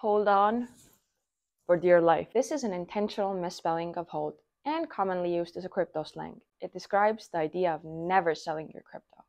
hold on for dear life. This is an intentional misspelling of hold and commonly used as a crypto slang. It describes the idea of never selling your crypto.